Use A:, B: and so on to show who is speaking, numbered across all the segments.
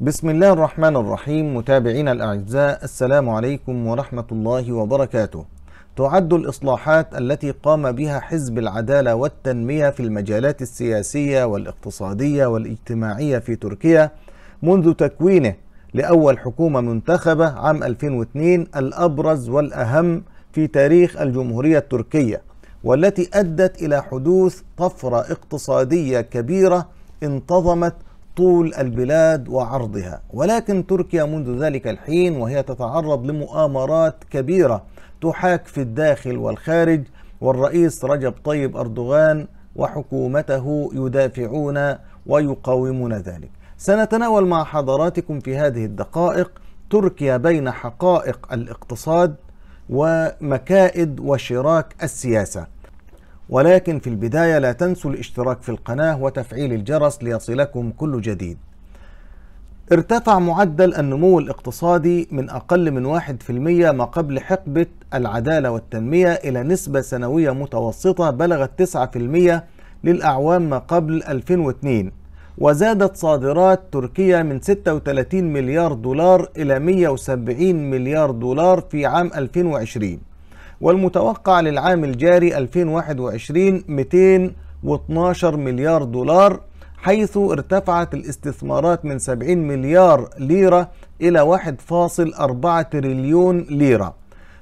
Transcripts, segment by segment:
A: بسم الله الرحمن الرحيم متابعينا الأعزاء السلام عليكم ورحمة الله وبركاته تعد الإصلاحات التي قام بها حزب العدالة والتنمية في المجالات السياسية والاقتصادية والاجتماعية في تركيا منذ تكوينه لأول حكومة منتخبة عام 2002 الأبرز والأهم في تاريخ الجمهورية التركية والتي أدت إلى حدوث طفرة اقتصادية كبيرة انتظمت طول البلاد وعرضها. ولكن تركيا منذ ذلك الحين وهي تتعرض لمؤامرات كبيرة تحاك في الداخل والخارج والرئيس رجب طيب أردوغان وحكومته يدافعون ويقاومون ذلك. سنتناول مع حضراتكم في هذه الدقائق تركيا بين حقائق الاقتصاد ومكائد وشراك السياسة. ولكن في البداية لا تنسوا الاشتراك في القناة وتفعيل الجرس ليصلكم كل جديد. ارتفع معدل النمو الاقتصادي من أقل من واحد في المية ما قبل حقبة العدالة والتنمية إلى نسبة سنوية متوسطة بلغت تسعة في المية للأعوام ما قبل 2002 وزادت صادرات تركيا من 36 مليار دولار إلى 170 مليار دولار في عام 2020 والمتوقع للعام الجاري 2021 212 مليار دولار حيث ارتفعت الاستثمارات من 70 مليار ليرة إلى 1.4 تريليون ليرة.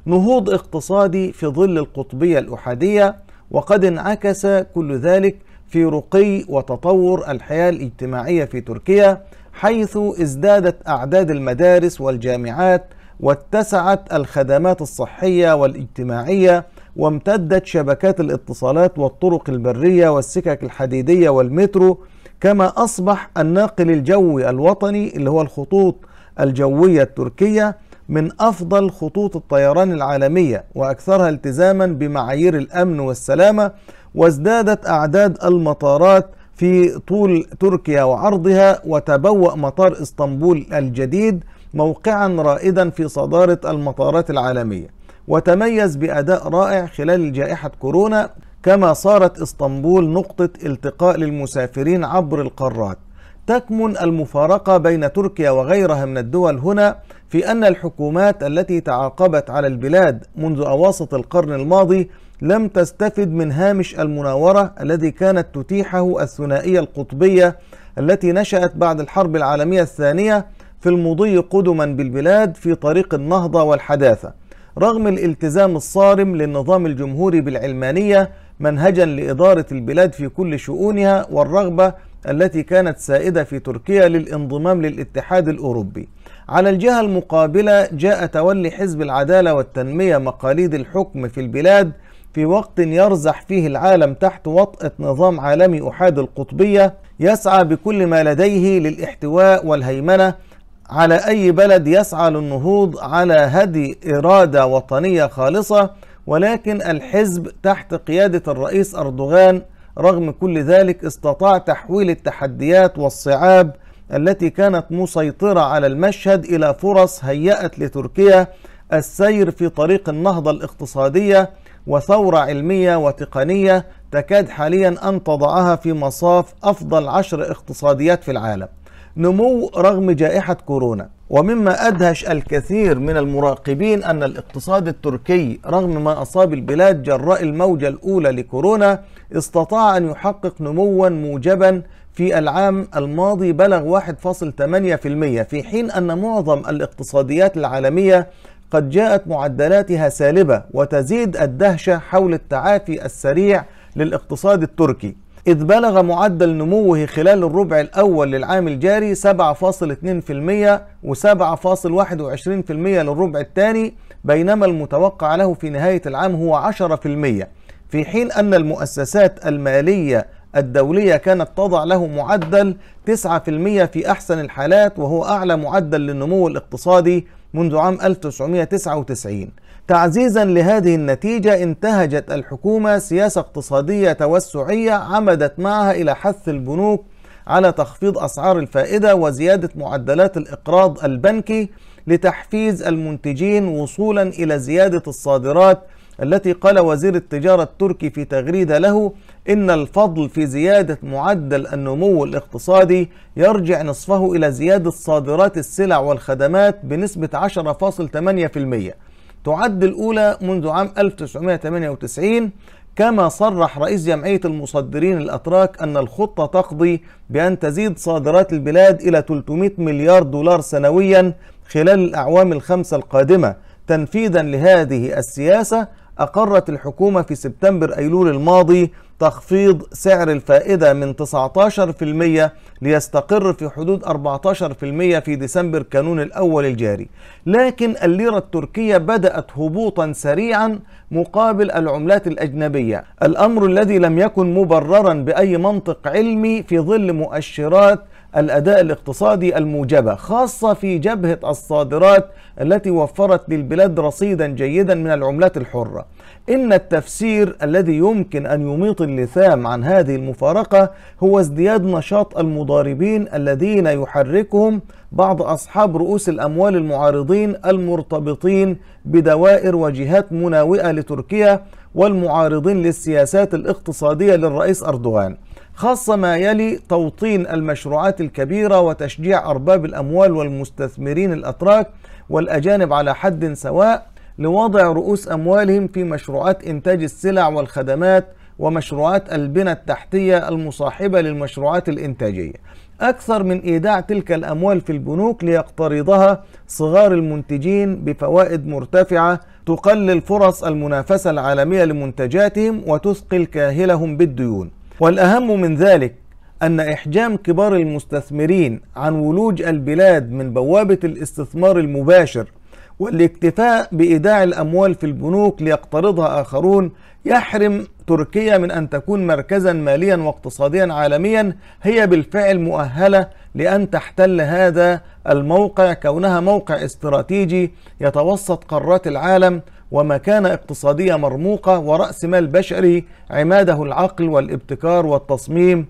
A: نهوض اقتصادي في ظل القطبية الأحادية وقد انعكس كل ذلك في رقي وتطور الحياة الاجتماعية في تركيا حيث ازدادت أعداد المدارس والجامعات واتسعت الخدمات الصحية والاجتماعية وامتدت شبكات الاتصالات والطرق البرية والسكك الحديدية والمترو كما أصبح الناقل الجوي الوطني اللي هو الخطوط الجوية التركية من أفضل خطوط الطيران العالمية وأكثرها التزاما بمعايير الأمن والسلامة وازدادت أعداد المطارات في طول تركيا وعرضها وتبوأ مطار إسطنبول الجديد موقعا رائدا في صدارة المطارات العالمية وتميز بأداء رائع خلال جائحة كورونا كما صارت إسطنبول نقطة التقاء للمسافرين عبر القارات. تكمن المفارقة بين تركيا وغيرها من الدول هنا في أن الحكومات التي تعاقبت على البلاد منذ أواسط القرن الماضي لم تستفد من هامش المناورة الذي كانت تتيحه الثنائية القطبية التي نشأت بعد الحرب العالمية الثانية في المضي قدما بالبلاد في طريق النهضة والحداثة رغم الالتزام الصارم للنظام الجمهوري بالعلمانية منهجا لإدارة البلاد في كل شؤونها والرغبة التي كانت سائدة في تركيا للانضمام للاتحاد الأوروبي. على الجهة المقابلة جاء تولي حزب العدالة والتنمية مقاليد الحكم في البلاد في وقت يرزح فيه العالم تحت وطأة نظام عالمي أحاد القطبية يسعى بكل ما لديه للاحتواء والهيمنة على أي بلد يسعى للنهوض على هدي إرادة وطنية خالصة ولكن الحزب تحت قيادة الرئيس أردوغان رغم كل ذلك استطاع تحويل التحديات والصعاب التي كانت مسيطرة على المشهد إلى فرص هيأت لتركيا السير في طريق النهضة الاقتصادية وثورة علمية وتقنية تكاد حاليا أن تضعها في مصاف أفضل عشر اقتصاديات في العالم. نمو رغم جائحة كورونا. ومما أدهش الكثير من المراقبين أن الاقتصاد التركي رغم ما أصاب البلاد جراء الموجة الأولى لكورونا استطاع أن يحقق نموا موجبا في العام الماضي بلغ 1.8% في حين أن معظم الاقتصاديات العالمية قد جاءت معدلاتها سالبة وتزيد الدهشة حول التعافي السريع للاقتصاد التركي. إذ بلغ معدل نموه خلال الربع الأول للعام الجاري 7.2% و7.21% للربع الثاني بينما المتوقع له في نهاية العام هو 10% في حين أن المؤسسات المالية الدولية كانت تضع له معدل 9% في أحسن الحالات وهو أعلى معدل للنمو الاقتصادي منذ عام 1999 تعزيزا لهذه النتيجة انتهجت الحكومة سياسة اقتصادية توسعية عمدت معها إلى حث البنوك على تخفيض أسعار الفائدة وزيادة معدلات الإقراض البنكي لتحفيز المنتجين وصولا إلى زيادة الصادرات التي قال وزير التجارة التركي في تغريدة له إن الفضل في زيادة معدل النمو الاقتصادي يرجع نصفه إلى زيادة صادرات السلع والخدمات بنسبة 10.8% تعد الأولى منذ عام 1998 كما صرح رئيس جمعية المصدرين الأتراك أن الخطة تقضي بأن تزيد صادرات البلاد إلى 300 مليار دولار سنويا خلال الأعوام الخمسة القادمة. تنفيذا لهذه السياسة أقرت الحكومة في سبتمبر أيلول الماضي تخفيض سعر الفائدة من 19% ليستقر في حدود 14% في ديسمبر كانون الأول الجاري. لكن الليرة التركية بدأت هبوطا سريعا مقابل العملات الأجنبية. الأمر الذي لم يكن مبررا بأي منطق علمي في ظل مؤشرات الأداء الاقتصادي الموجبة خاصة في جبهة الصادرات التي وفرت للبلاد رصيدا جيدا من العملات الحرة. إن التفسير الذي يمكن أن يميط اللثام عن هذه المفارقة هو ازدياد نشاط المضاربين الذين يحركهم بعض أصحاب رؤوس الأموال المعارضين المرتبطين بدوائر وجهات مناوئة لتركيا والمعارضين للسياسات الاقتصادية للرئيس أردوغان. خاصة ما يلي توطين المشروعات الكبيرة وتشجيع أرباب الأموال والمستثمرين الأتراك والأجانب على حد سواء لوضع رؤوس أموالهم في مشروعات إنتاج السلع والخدمات ومشروعات البنى التحتية المصاحبة للمشروعات الإنتاجية. أكثر من إيداع تلك الأموال في البنوك ليقترضها صغار المنتجين بفوائد مرتفعة تقلل فرص المنافسة العالمية لمنتجاتهم وتثقل كاهلهم بالديون. والأهم من ذلك أن إحجام كبار المستثمرين عن ولوج البلاد من بوابة الاستثمار المباشر والاكتفاء بإيداع الأموال في البنوك ليقترضها آخرون يحرم تركيا من أن تكون مركزا ماليا واقتصاديا عالميا هي بالفعل مؤهلة لأن تحتل هذا الموقع كونها موقع استراتيجي يتوسط قارات العالم ومكانة اقتصادية مرموقة ورأس مال بشري عماده العقل والابتكار والتصميم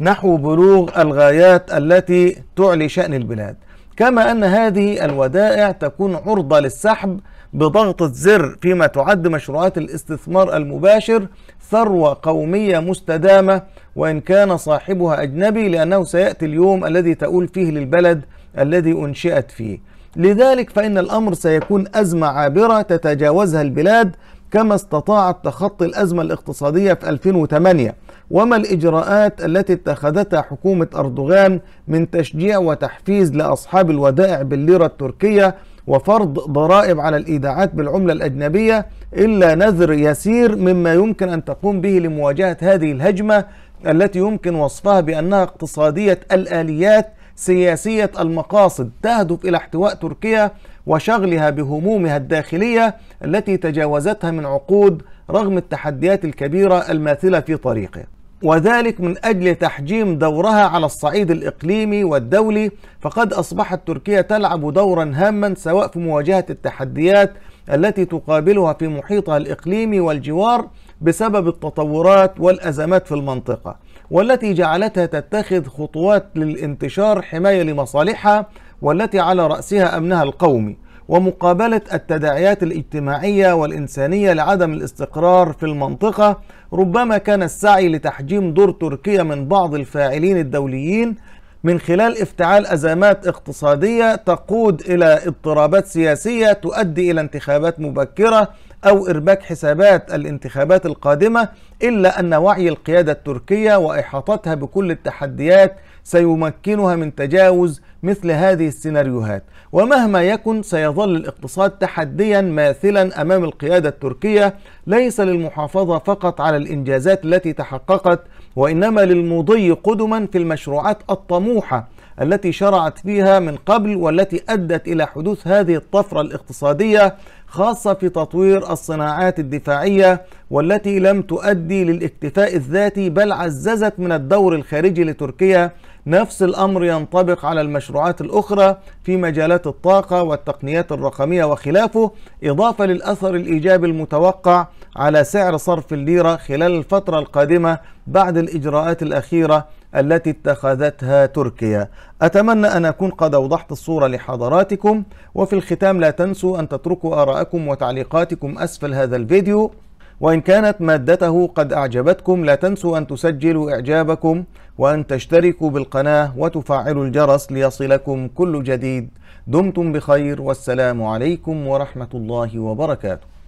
A: نحو بلوغ الغايات التي تعلي شأن البلاد. كما أن هذه الودائع تكون عرضة للسحب بضغط الزر فيما تعد مشروعات الاستثمار المباشر ثروة قومية مستدامة وإن كان صاحبها أجنبي لأنه سيأتي اليوم الذي تؤول فيه للبلد الذي أنشئت فيه. لذلك فإن الأمر سيكون أزمة عابرة تتجاوزها البلاد كما استطاعت تخطي الأزمة الاقتصادية في 2008 وما الإجراءات التي اتخذتها حكومة أردوغان من تشجيع وتحفيز لأصحاب الودائع بالليرة التركية وفرض ضرائب على الإيداعات بالعملة الأجنبية إلا نذر يسير مما يمكن أن تقوم به لمواجهة هذه الهجمة التي يمكن وصفها بأنها اقتصادية الآليات سياسية المقاصد تهدف إلى احتواء تركيا وشغلها بهمومها الداخلية التي تجاوزتها من عقود رغم التحديات الكبيرة الماثلة في طريقه. وذلك من أجل تحجيم دورها على الصعيد الإقليمي والدولي فقد أصبحت تركيا تلعب دورا هاما سواء في مواجهة التحديات التي تقابلها في محيطها الإقليمي والجوار بسبب التطورات والأزمات في المنطقة والتي جعلتها تتخذ خطوات للانتشار حماية لمصالحها والتي على رأسها أمنها القومي. ومقابلة التداعيات الاجتماعية والإنسانية لعدم الاستقرار في المنطقة ربما كان السعي لتحجيم دور تركيا من بعض الفاعلين الدوليين من خلال افتعال أزمات اقتصادية تقود إلى اضطرابات سياسية تؤدي إلى انتخابات مبكرة أو إرباك حسابات الانتخابات القادمة إلا أن وعي القيادة التركية وإحاطتها بكل التحديات سيمكنها من تجاوز مثل هذه السيناريوهات. ومهما يكن سيظل الاقتصاد تحديا ماثلا أمام القيادة التركية. ليس للمحافظة فقط على الإنجازات التي تحققت وإنما للمضي قدما في المشروعات الطموحة. التي شرعت فيها من قبل والتي أدت إلى حدوث هذه الطفرة الاقتصادية خاصة في تطوير الصناعات الدفاعية والتي لم تؤدي للاكتفاء الذاتي بل عززت من الدور الخارجي لتركيا. نفس الأمر ينطبق على المشروعات الأخرى في مجالات الطاقة والتقنيات الرقمية وخلافه. إضافة للأثر الإيجابي المتوقع على سعر صرف الليرة خلال الفترة القادمة بعد الإجراءات الأخيرة التي اتخذتها تركيا. أتمنى أن أكون قد أوضحت الصورة لحضراتكم وفي الختام لا تنسوا أن تتركوا آراءكم وتعليقاتكم أسفل هذا الفيديو. وإن كانت مادته قد أعجبتكم لا تنسوا أن تسجلوا إعجابكم وأن تشتركوا بالقناة وتفعلوا الجرس ليصلكم كل جديد. دمتم بخير والسلام عليكم ورحمة الله وبركاته.